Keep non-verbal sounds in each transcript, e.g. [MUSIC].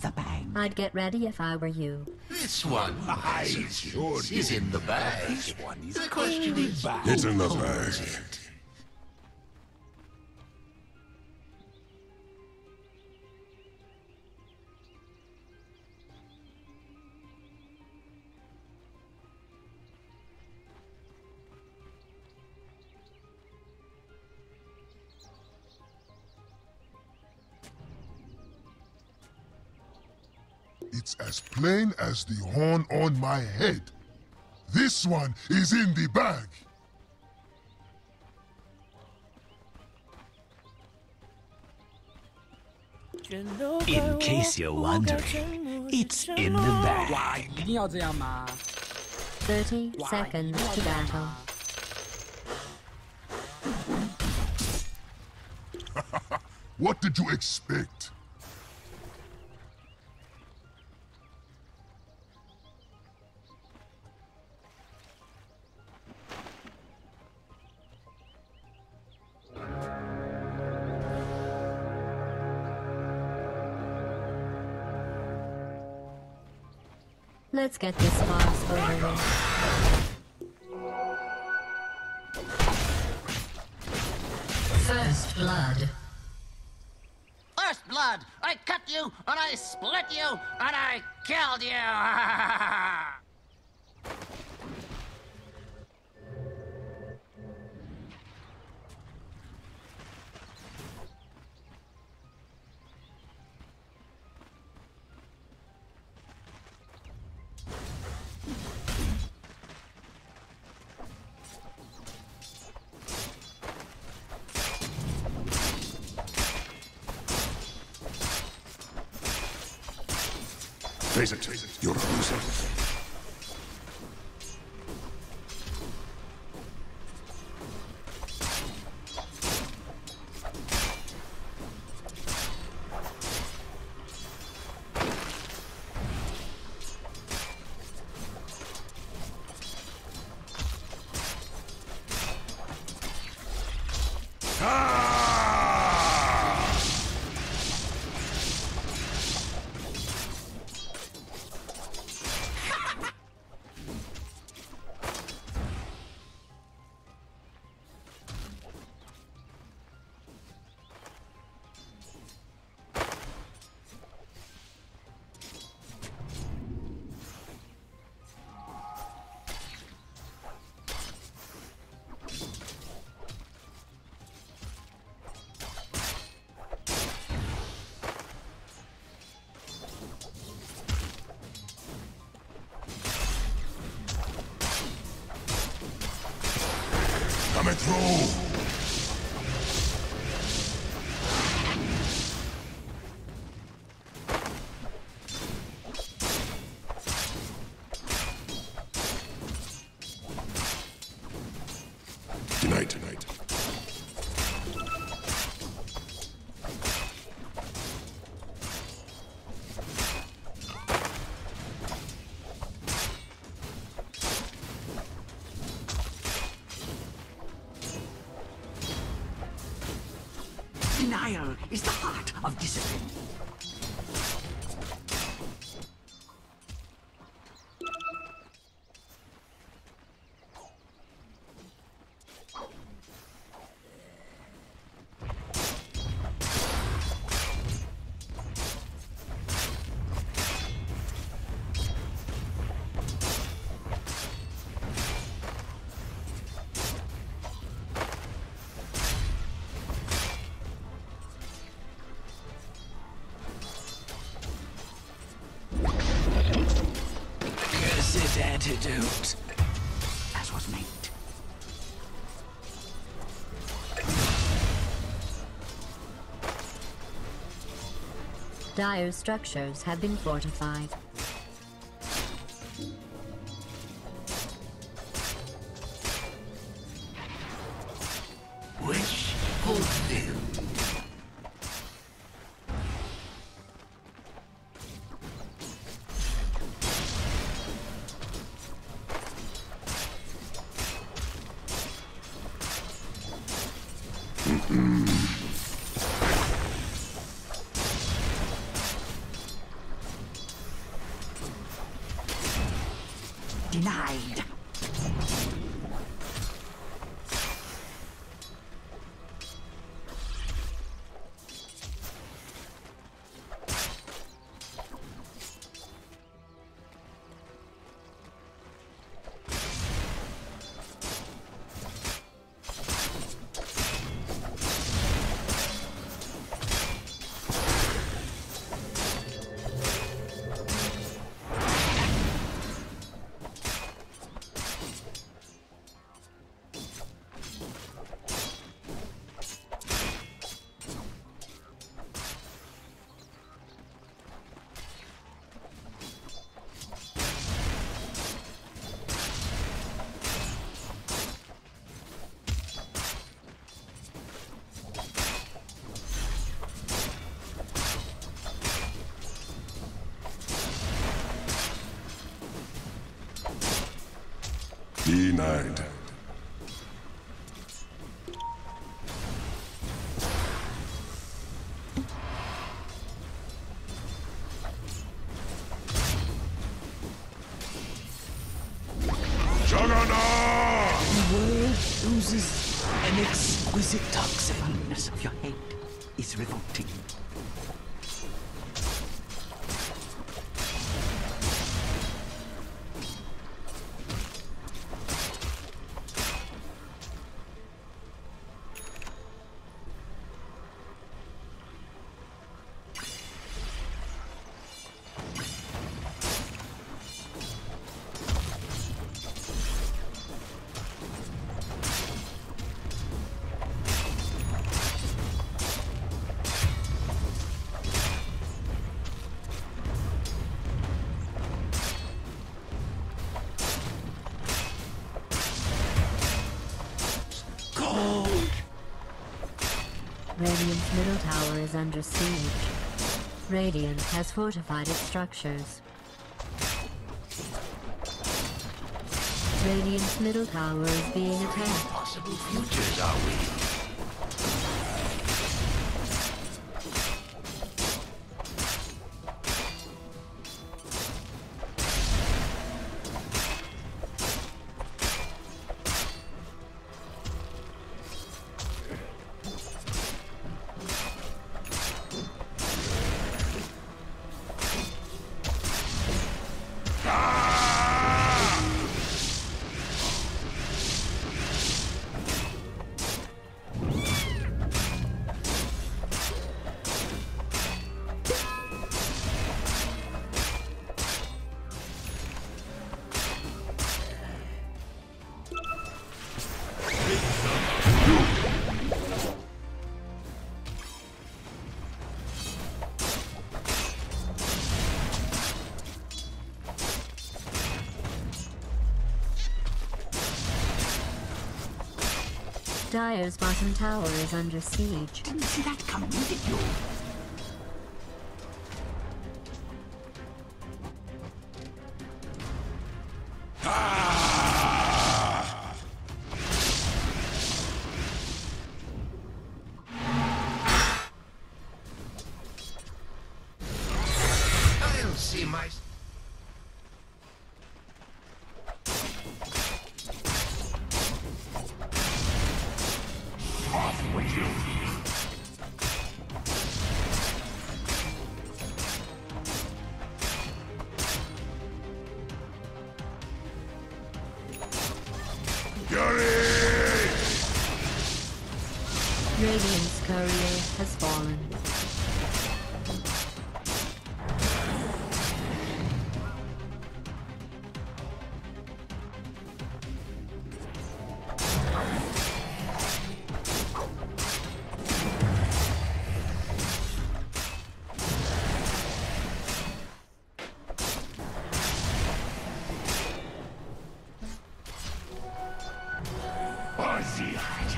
the bag. I'd get ready if I were you. This one I is, sure is in the bag. This one is The question is, It's in the who bag. plain as the horn on my head. This one is in the bag. In case you're wondering, it's in the bag. 哇，一定要这样吗？ 30 seconds to battle. [LAUGHS] What did you expect? Let's get this farce over with. First blood. First blood! I cut you, and I split you, and I killed you! [LAUGHS] Ah! Is the heart of discipline. Dire structures have been fortified. Denied. Middle tower is under siege. Radiant has fortified its structures. Radiant's middle tower is being attacked. Possible futures, are we? Dire's bottom tower is under siege. Didn't see that coming, did you?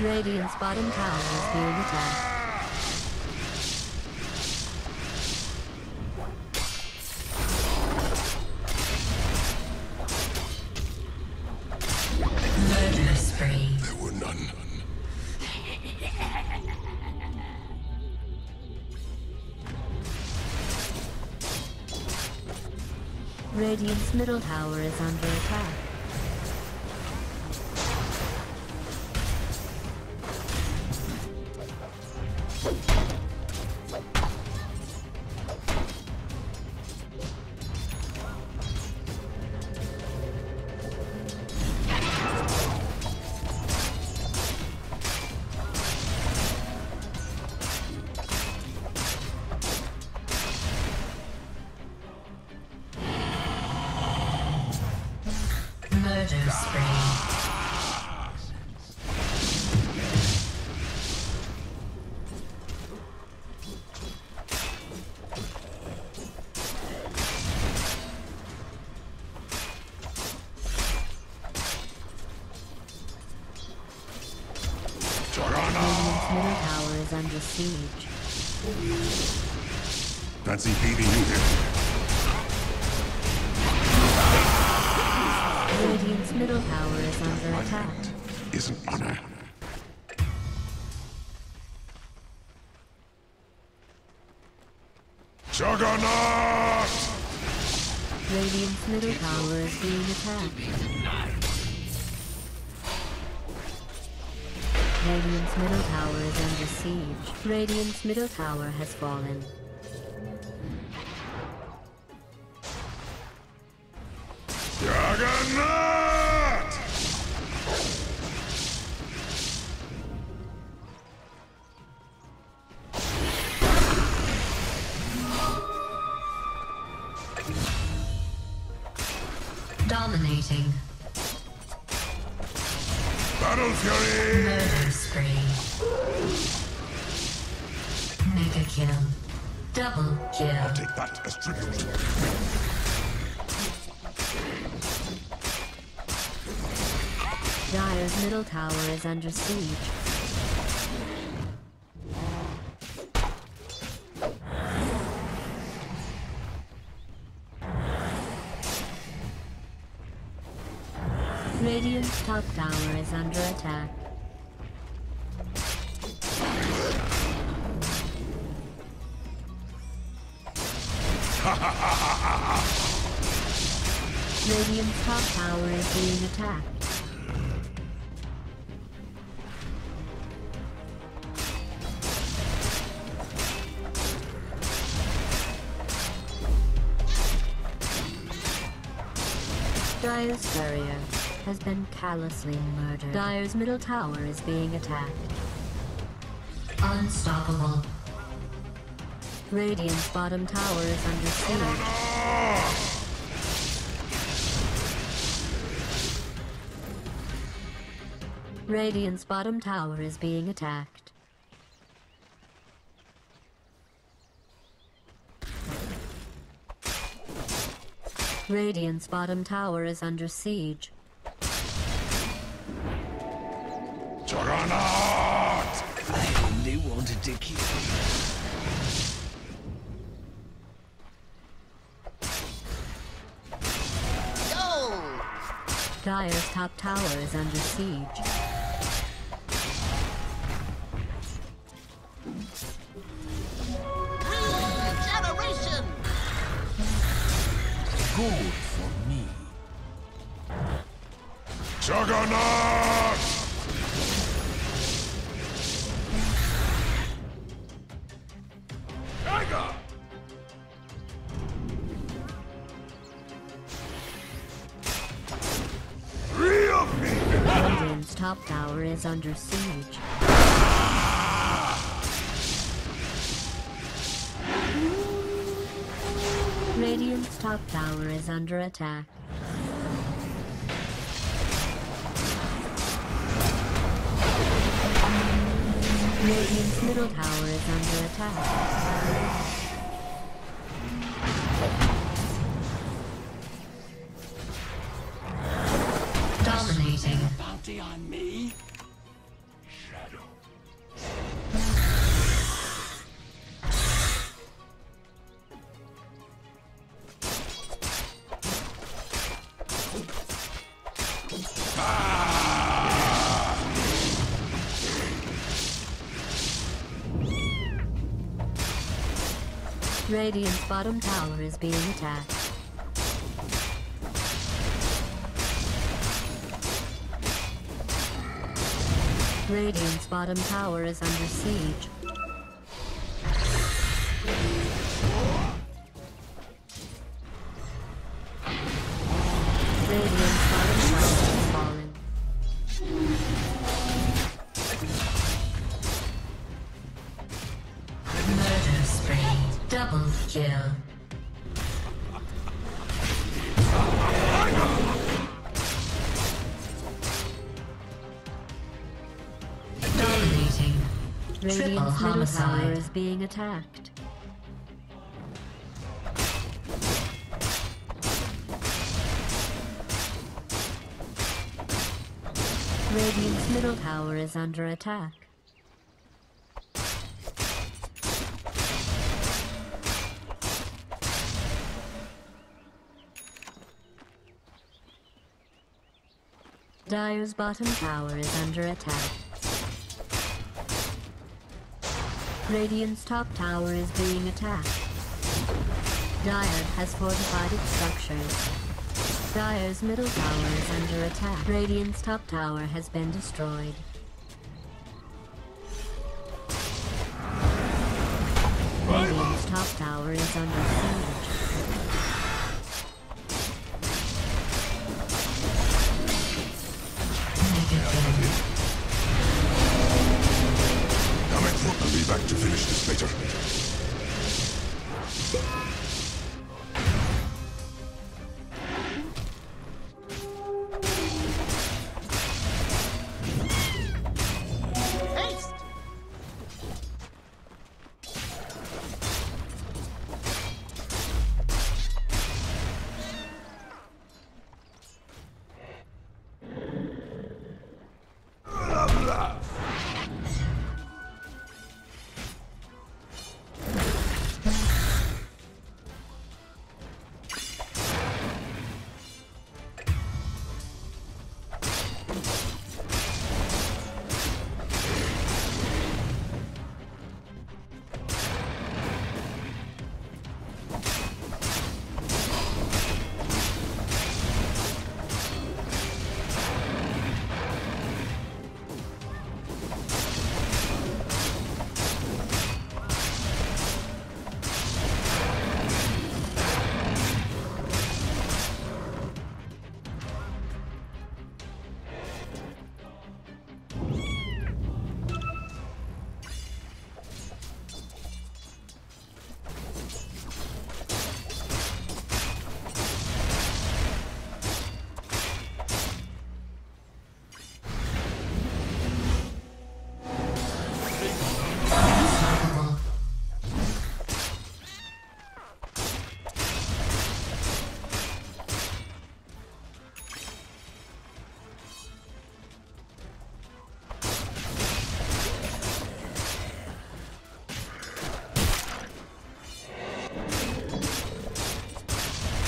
Radiant's bottom tower is being attacked. Murder spree. There were none. Radiant's middle tower is under Murder spree. Middle siege. Fancy beating you here. Is under attack. Is an honor. Juggernaut! Radiant's middle tower is being attacked. Radiant's middle tower is under siege. Radiant's middle tower has fallen. Juggernaut! Middle tower is under siege. Radiant's top tower is under attack. [LAUGHS] Radiant's top tower is being attacked. Dire's barrier has been callously murdered. Dire's middle tower is being attacked. Unstoppable. Radiant's bottom tower is under siege. Radiant's bottom tower is being attacked. Radiant's bottom tower is under siege. Juggernaut! I only wanted to kill you. Go! Dire's top tower is under siege. Good for me. Juggernaut! Tiger! Real me! Radiant's top tower is under siege. Top tower is under attack. Radiant's middle tower is under attack. Dominating. Bounty on me? Radiant's bottom tower is being attacked. Radiant's bottom tower is under siege. Tower is being attacked. Radiant's middle tower is under attack. Dire's bottom tower is under attack. Radiant's top tower is being attacked. Dire has fortified its structures. Dire's middle tower is under attack. Radiant's top tower has been destroyed. Radiant's top tower is under siege.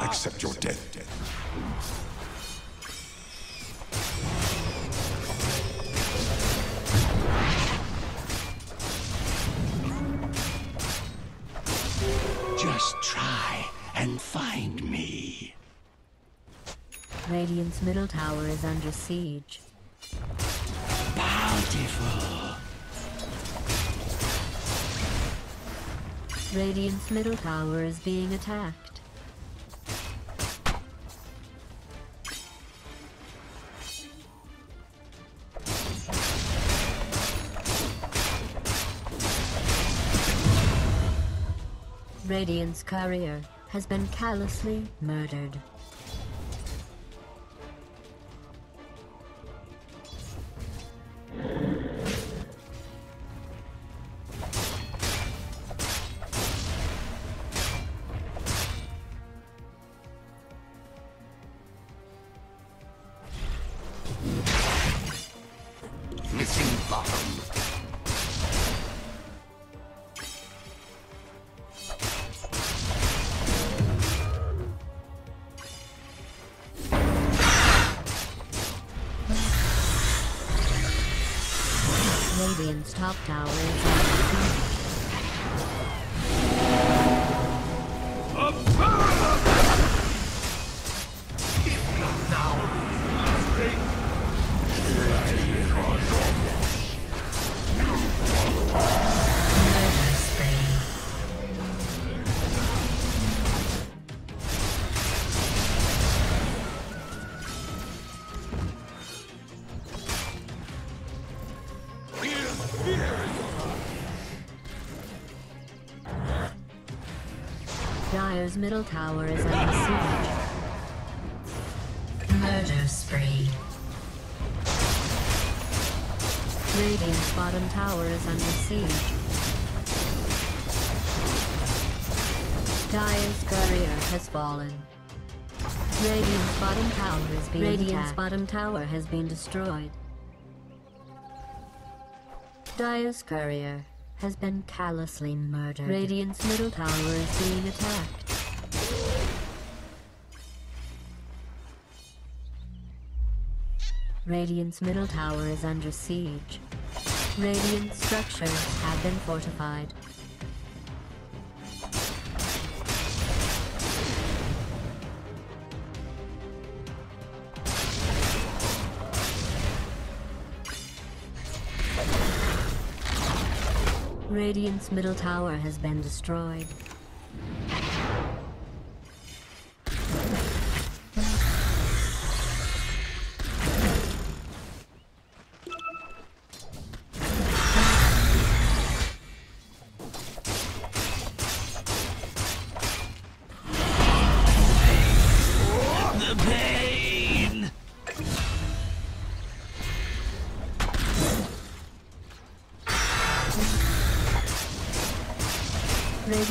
Accept your death. Just try and find me. Radiant's middle tower is under siege. Bountiful. Radiant's middle tower is being attacked. Radiant's courier has been callously murdered. Top tower is under Dire's middle tower is under siege. Murder spree. Radiant's bottom tower is under siege. Dire's courier has fallen. Radiant's bottom tower is being Radiant's attacked. bottom tower has been destroyed. Dire's courier has been callously murdered. Radiant's middle tower is being attacked. Radiant's middle tower is under siege. Radiant structures have been fortified. Radiant's middle tower has been destroyed.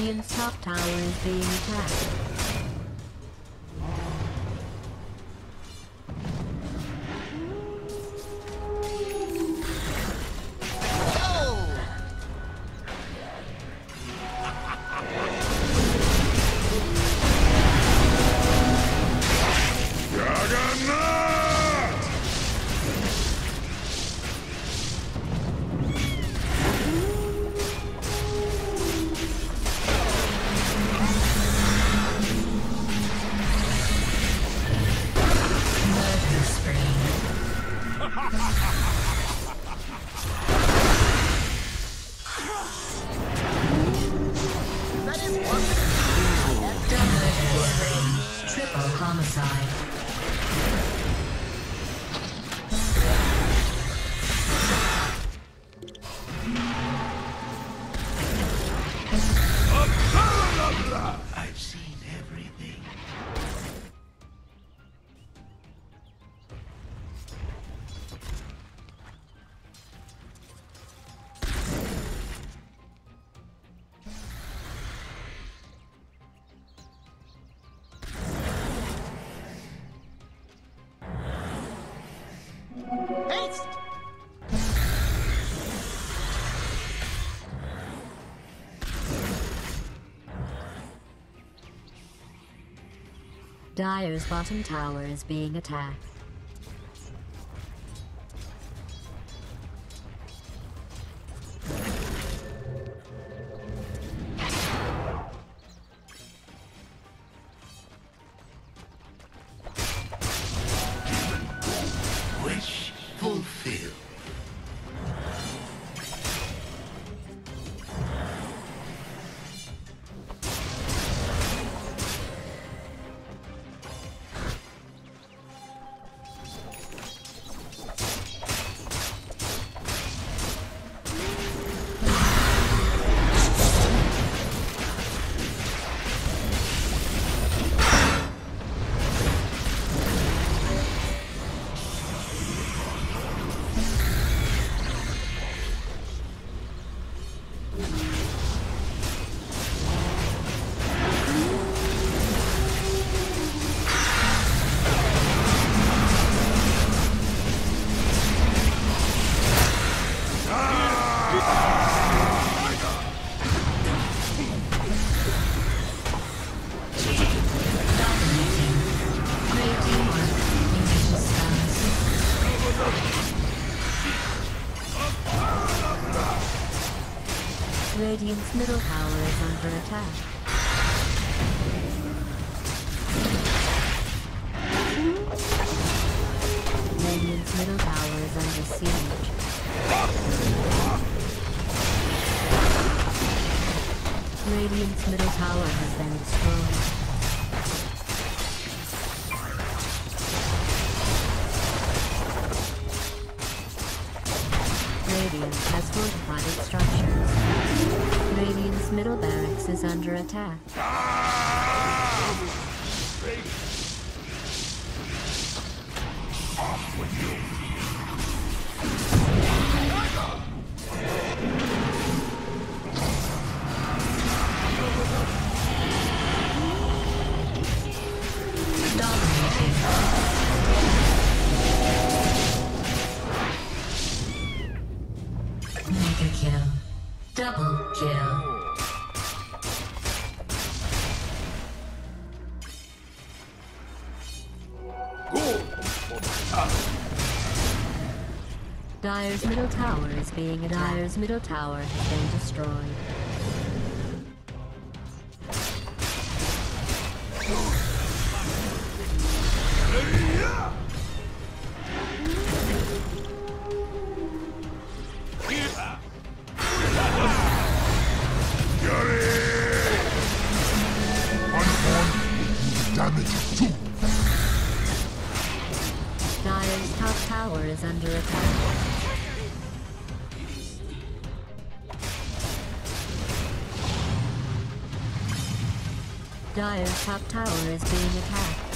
Radiant's top tower is being attacked. Dire's bottom tower is being attacked. Radiant's middle tower middle barracks is under attack. Dominating. Dire's middle tower is being attacked. Dire's middle tower has been destroyed. Dire's top tower is under attack. Dire's top tower is being attacked.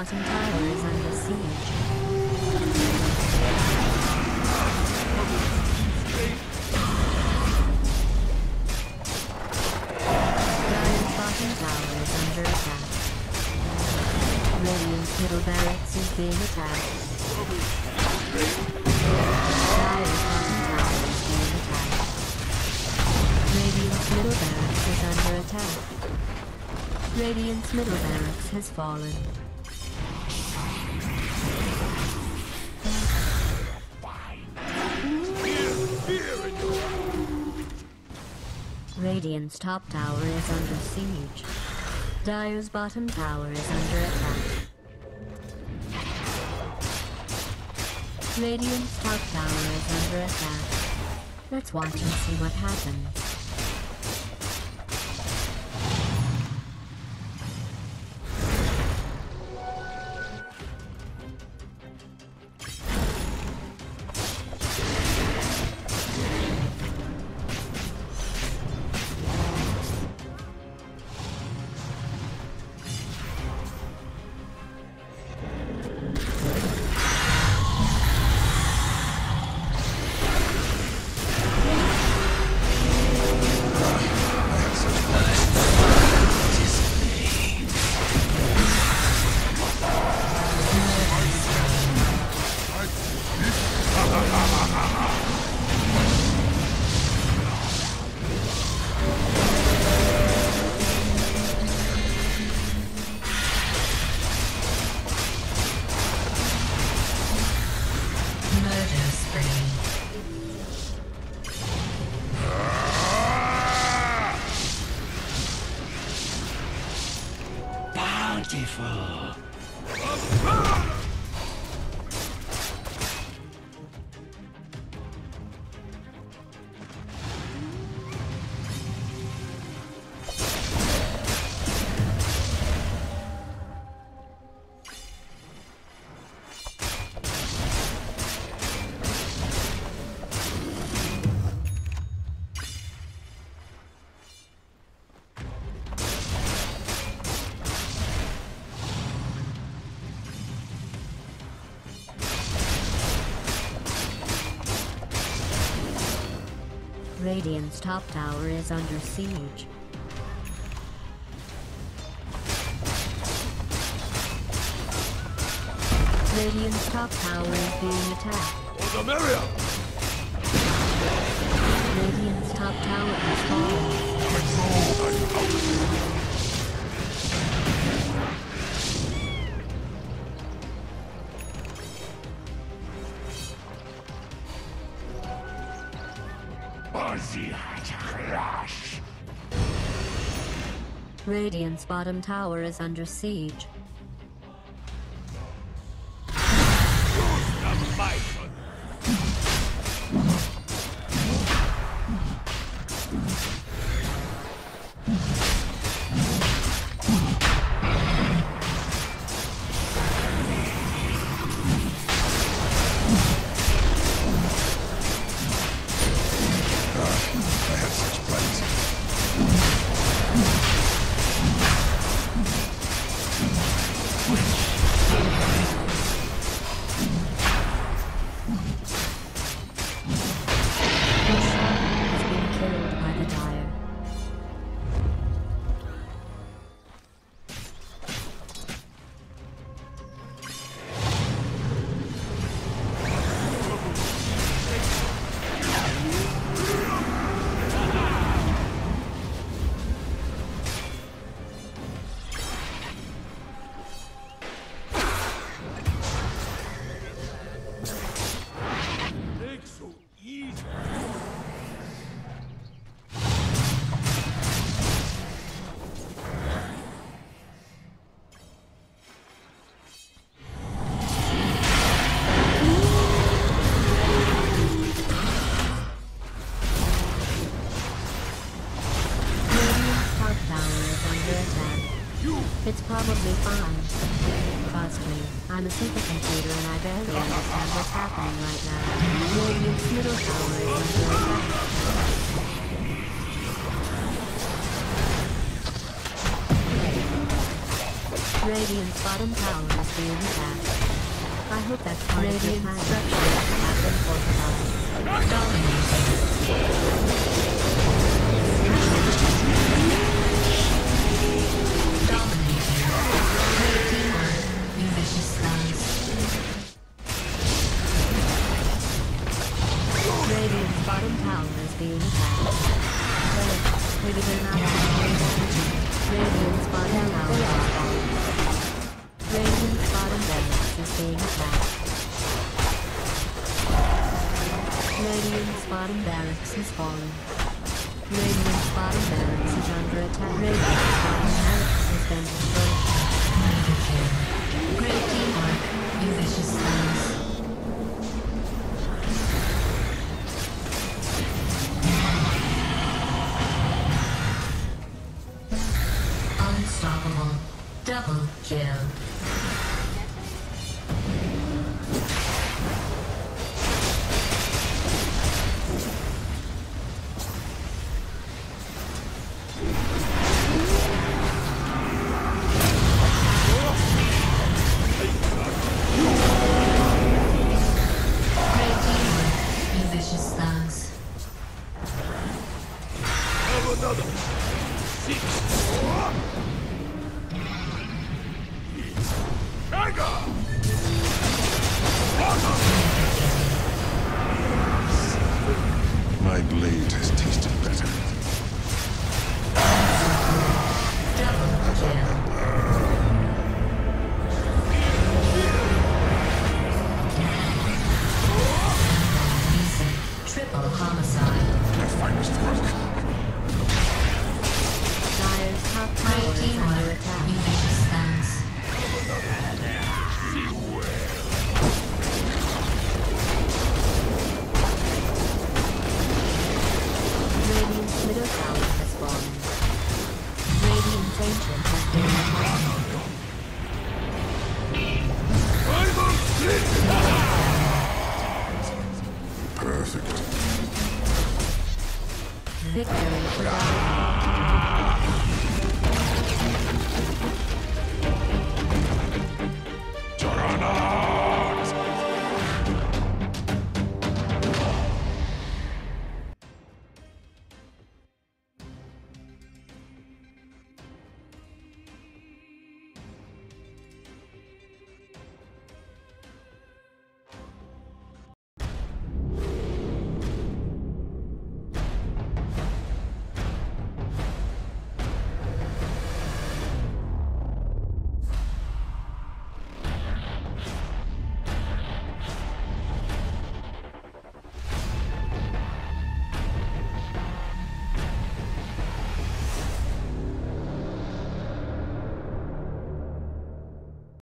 Bottom tower is under siege. Dire's bottom tower is under attack. Radiant's middle barracks is being attacked. Dire's bottom tower is being attacked. Radiant's middle barracks is under attack. Radiant's middle barracks has fallen. Radiant's top tower is under siege. Dire's bottom tower is under attack. Radiant's top tower is under attack. Let's watch and see what happens. Radiant's top tower is under siege. Radiant's top tower is being attacked. Radiant's top tower is falling. Radiant's bottom tower is under siege. Understand what's happening right now. Middle tower is under attack. Radiant's bottom tower is being attacked. I hope that's part of your plan. structures have been fortified. Great bottom tower is being attacked. Wait, maybe they're not actually damaging. Radiant's bottom tower is falling. Radiant's bottom barracks is being attacked. Radiant's bottom barracks is falling. Radiant's bottom barracks is under attack. Radiant's bottom barracks has been destroyed. Great teamwork. You vicious Unstoppable. Double kill.